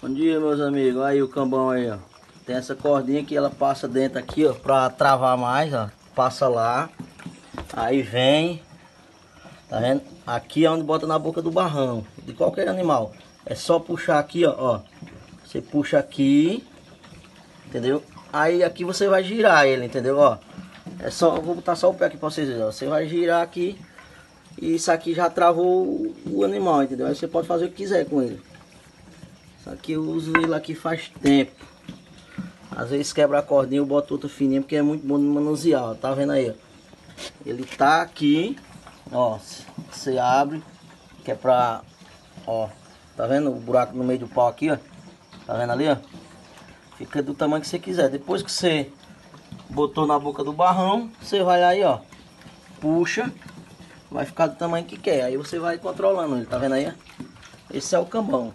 Bom dia, meus amigos. Aí o cambão aí, ó. Tem essa cordinha que ela passa dentro aqui, ó, pra travar mais, ó. Passa lá. Aí vem. Tá vendo? Aqui é onde bota na boca do barrão. De qualquer animal. É só puxar aqui, ó. Você puxa aqui. Entendeu? Aí aqui você vai girar ele, entendeu? Ó. É só, vou botar só o pé aqui pra vocês verem, ó. Você vai girar aqui. E isso aqui já travou o animal, entendeu? Aí você pode fazer o que quiser com ele. Aqui eu uso ele aqui faz tempo. Às vezes quebra a cordinha, eu boto outra fininha porque é muito bom de manusear, ó. Tá vendo aí, ó? Ele tá aqui, ó. Você abre, que é pra, ó. Tá vendo o buraco no meio do pau aqui, ó? Tá vendo ali, ó? Fica do tamanho que você quiser. Depois que você botou na boca do barrão, você vai aí, ó. Puxa. Vai ficar do tamanho que quer. Aí você vai controlando ele, tá vendo aí? Esse é o cambão.